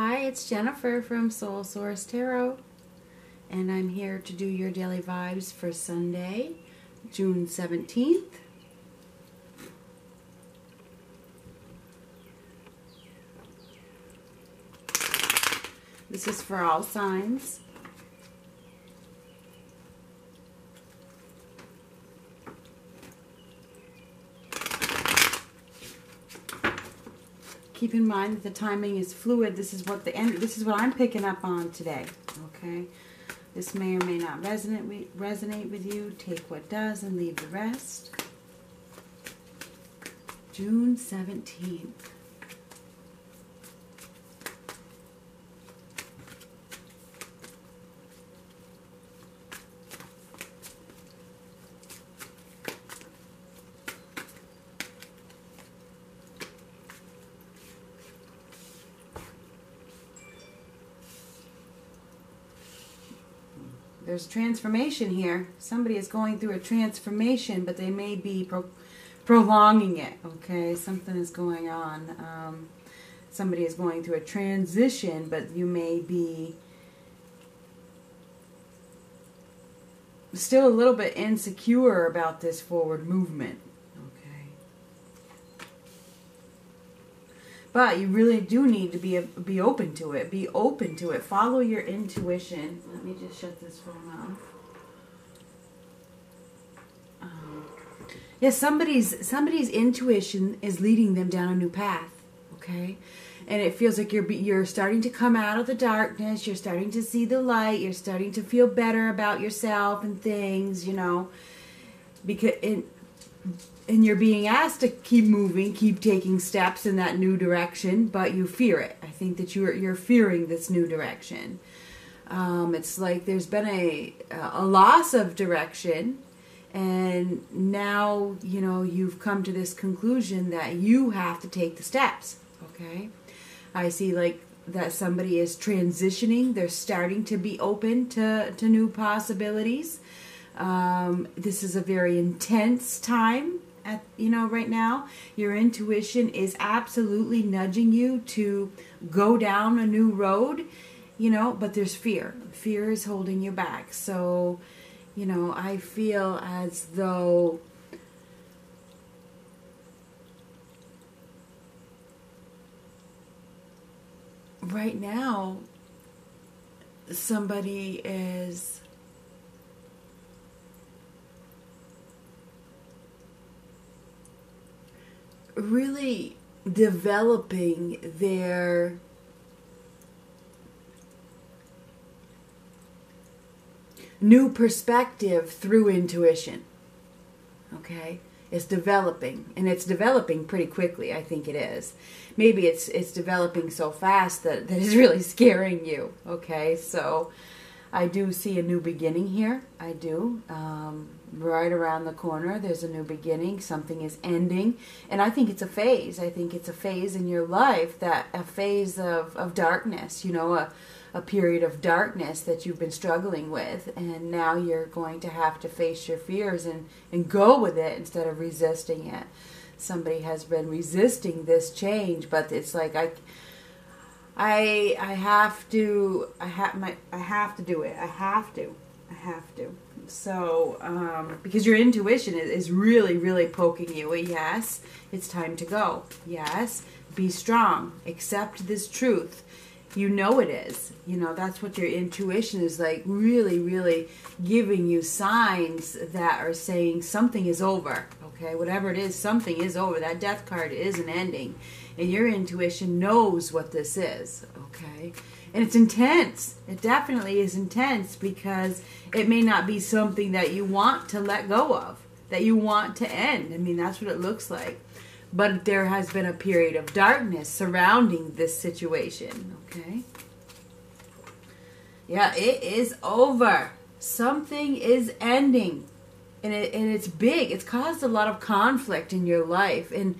Hi, it's Jennifer from Soul Source Tarot, and I'm here to do your daily vibes for Sunday, June 17th. This is for all signs. Keep in mind that the timing is fluid. This is what the end. This is what I'm picking up on today. Okay, this may or may not resonate with, resonate with you. Take what does and leave the rest. June seventeenth. There's transformation here. Somebody is going through a transformation, but they may be pro prolonging it. Okay, something is going on. Um, somebody is going through a transition, but you may be still a little bit insecure about this forward movement. But you really do need to be a, be open to it. Be open to it. Follow your intuition. Let me just shut this phone off. Um, yeah, somebody's somebody's intuition is leading them down a new path. Okay, and it feels like you're you're starting to come out of the darkness. You're starting to see the light. You're starting to feel better about yourself and things. You know, because it and you're being asked to keep moving, keep taking steps in that new direction, but you fear it. I think that you're you're fearing this new direction. Um, it's like there's been a a loss of direction, and now you know you've come to this conclusion that you have to take the steps. Okay, I see like that somebody is transitioning. They're starting to be open to to new possibilities. Um, this is a very intense time at you know right now. Your intuition is absolutely nudging you to go down a new road you know but there's fear. Fear is holding you back. So you know i feel as though right now somebody is really developing their new perspective through intuition. Okay? It's developing and it's developing pretty quickly, I think it is. Maybe it's it's developing so fast that, that it's really scaring you. Okay? So I do see a new beginning here. I do. Um, right around the corner, there's a new beginning. Something is ending. And I think it's a phase. I think it's a phase in your life that a phase of, of darkness, you know, a, a period of darkness that you've been struggling with. And now you're going to have to face your fears and, and go with it instead of resisting it. Somebody has been resisting this change, but it's like I I I have to I have my I have to do it. I have to. I have to. So um, because your intuition is, is really really poking you. Yes, it's time to go. Yes, be strong. Accept this truth. You know it is. You know that's what your intuition is like. Really really giving you signs that are saying something is over. Okay, whatever it is, something is over. That death card is an ending and your intuition knows what this is, okay? And it's intense. It definitely is intense because it may not be something that you want to let go of, that you want to end. I mean, that's what it looks like. But there has been a period of darkness surrounding this situation, okay? Yeah, it is over. Something is ending. And, it, and it's big. It's caused a lot of conflict in your life. And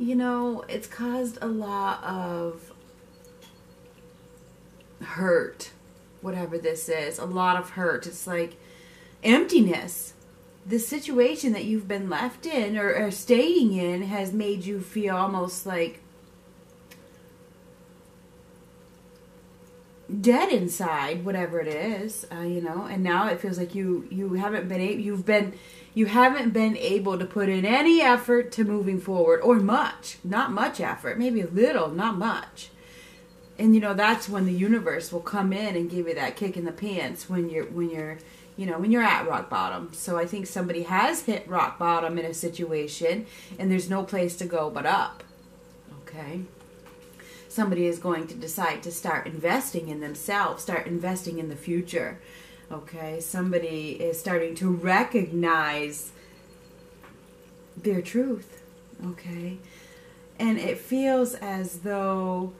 you know, it's caused a lot of hurt, whatever this is, a lot of hurt. It's like emptiness. The situation that you've been left in or, or staying in has made you feel almost like dead inside, whatever it is, uh, you know. And now it feels like you you haven't been able, you've been you haven't been able to put in any effort to moving forward or much, not much effort, maybe a little, not much. And you know that's when the universe will come in and give you that kick in the pants when you're when you're you know when you're at rock bottom. So I think somebody has hit rock bottom in a situation and there's no place to go but up. Okay somebody is going to decide to start investing in themselves, start investing in the future. Okay, somebody is starting to recognize their truth. Okay, and it feels as though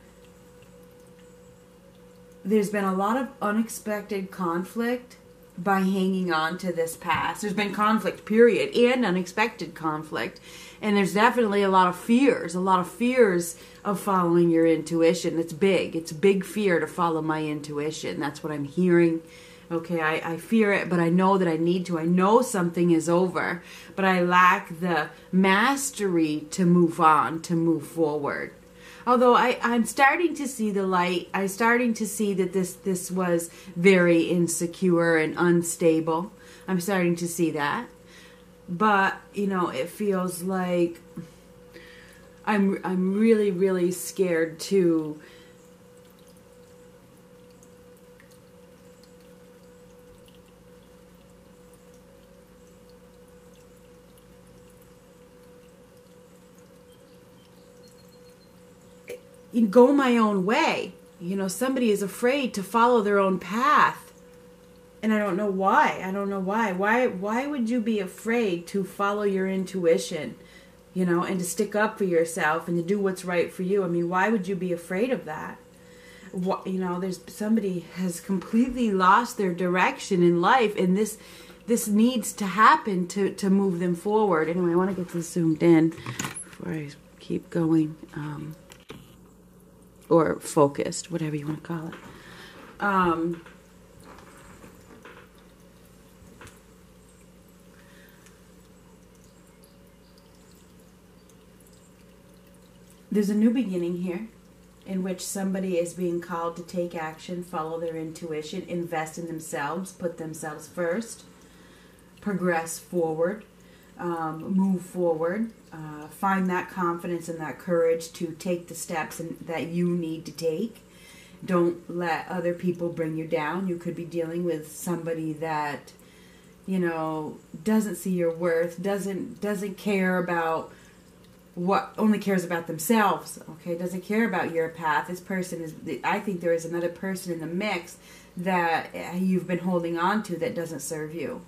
there's been a lot of unexpected conflict by hanging on to this past. There's been conflict, period, and unexpected conflict. And there's definitely a lot of fears, a lot of fears of following your intuition. It's big. It's big fear to follow my intuition. That's what I'm hearing. Okay, I, I fear it, but I know that I need to. I know something is over, but I lack the mastery to move on, to move forward although I, I'm starting to see the light. I'm starting to see that this this was very insecure and unstable. I'm starting to see that. But, you know, it feels like I'm I'm really, really scared to go my own way. You know, somebody is afraid to follow their own path. And I don't know why. I don't know why. Why why would you be afraid to follow your intuition? You know, and to stick up for yourself and to do what's right for you. I mean, why would you be afraid of that? What, you know, there's somebody has completely lost their direction in life and this this needs to happen to to move them forward. Anyway, I want to get this zoomed in before I keep going. Um, or focused, whatever you want to call it. Um, there's a new beginning here in which somebody is being called to take action, follow their intuition, invest in themselves, put themselves first, progress forward, um, move forward, uh, find that confidence and that courage to take the steps in, that you need to take. Don't let other people bring you down. You could be dealing with somebody that, you know, doesn't see your worth, doesn't doesn't care about what only cares about themselves okay doesn't care about your path this person is i think there is another person in the mix that you've been holding on to that doesn't serve you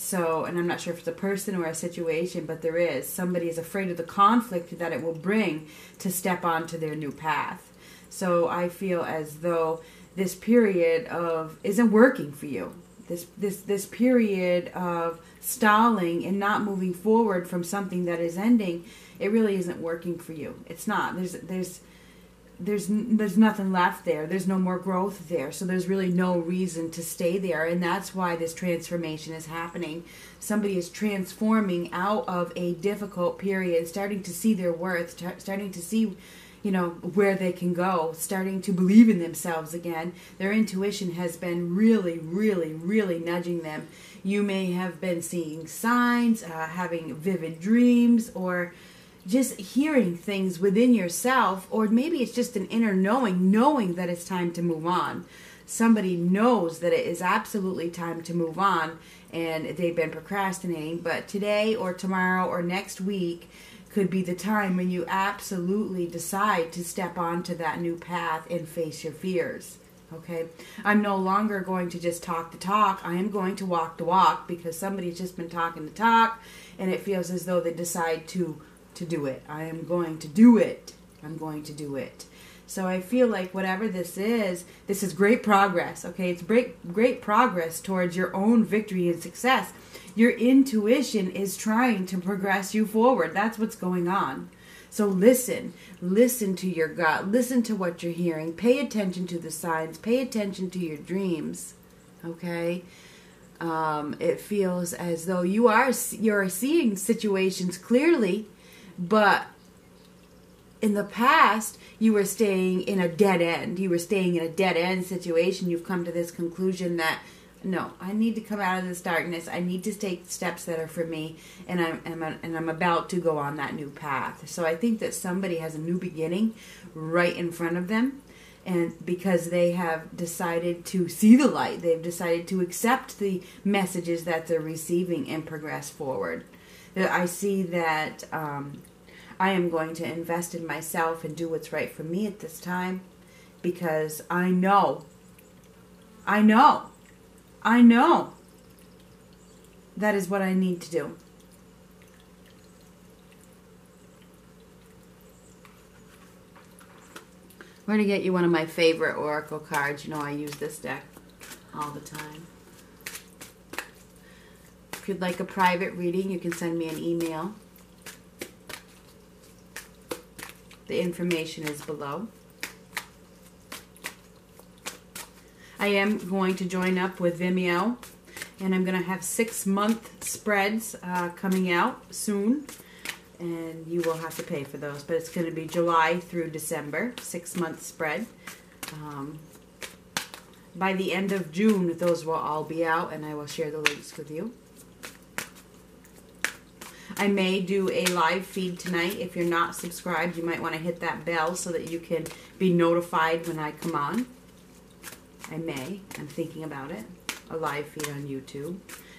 so, and I'm not sure if it's a person or a situation, but there is. Somebody is afraid of the conflict that it will bring to step onto their new path. So I feel as though this period of isn't working for you. This this this period of stalling and not moving forward from something that is ending, it really isn't working for you. It's not. There's there's there's there's nothing left there. There's no more growth there. So there's really no reason to stay there, and that's why this transformation is happening. Somebody is transforming out of a difficult period, starting to see their worth, starting to see you know where they can go starting to believe in themselves again their intuition has been really really really nudging them you may have been seeing signs uh, having vivid dreams or just hearing things within yourself, or maybe it's just an inner knowing, knowing that it's time to move on. Somebody knows that it is absolutely time to move on and they've been procrastinating, but today or tomorrow or next week could be the time when you absolutely decide to step onto that new path and face your fears. Okay, I'm no longer going to just talk the talk. I am going to walk the walk because somebody's just been talking the talk, and it feels as though they decide to to do it. I am going to do it. I'm going to do it. So I feel like whatever this is, this is great progress. Okay, it's great great progress towards your own victory and success. Your intuition is trying to progress you forward. That's what's going on. So listen, listen to your gut, listen to what you're hearing, pay attention to the signs, pay attention to your dreams. Okay? Um, it feels as though you are you're seeing situations clearly but in the past you were staying in a dead end. You were staying in a dead end situation. You've come to this conclusion that no i need to come out of this darkness. I need to take steps that are for me and i'm, I'm and i'm about to go on that new path. So i think that somebody has a new beginning right in front of them and because they have decided to see the light they've decided to accept the messages that they're receiving and progress forward i see that um, I am going to invest in myself and do what's right for me at this time because I know, I know, I know that is what I need to do. I'm going to get you one of my favorite Oracle cards. You know, I use this deck all the time. If you'd like a private reading, you can send me an email. The information is below. I am going to join up with Vimeo and I'm going to have six month spreads uh, coming out soon. And you will have to pay for those but it's going to be July through December six month spread. Um, by the end of June those will all be out and I will share the links with you I may do a live feed tonight. If you're not subscribed, you might want to hit that bell so that you can be notified when I come on. I may. I'm thinking about it. A live feed on YouTube.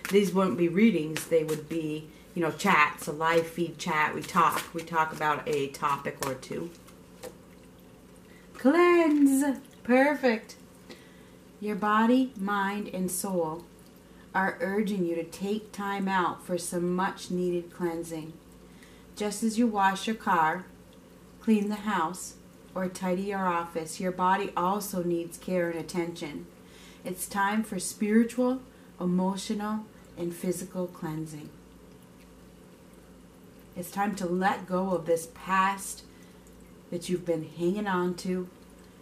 These wouldn't be readings. They would be, you know, chats, a live feed chat. We talk. We talk about a topic or two. Cleanse. Perfect. Your body, mind, and soul are urging you to take time out for some much needed cleansing. Just as you wash your car, clean the house, or tidy your office, your body also needs care and attention. It's time for spiritual, emotional, and physical cleansing. It's time to let go of this past that you've been hanging on to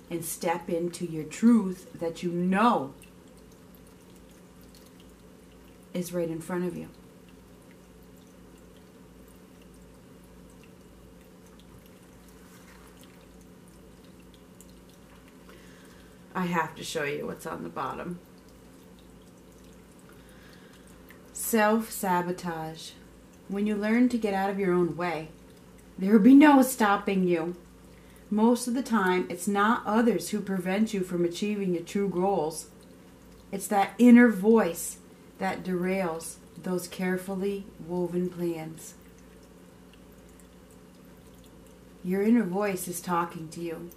and step into your truth that you know is right in front of you. I have to show you what's on the bottom. Self sabotage. When you learn to get out of your own way, there will be no stopping you. Most of the time, it's not others who prevent you from achieving your true goals. It's that inner voice that derails those carefully woven plans. Your inner voice is talking to you.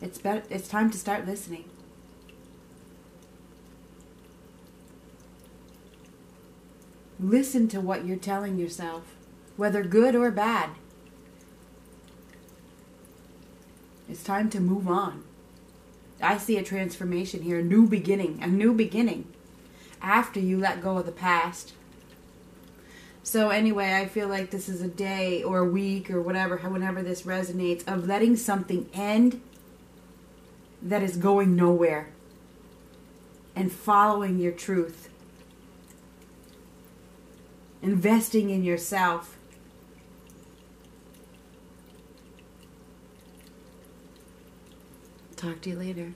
It's, be- it's time to start listening. Listen to what you're telling yourself, whether good or bad. It's time to move on. I see a transformation here, a new beginning, a new beginning after you let go of the past. So anyway, I feel like this is a day or a week or whatever, whenever this resonates, of letting something end that is going nowhere and following your truth. Investing in yourself. Talk to you later.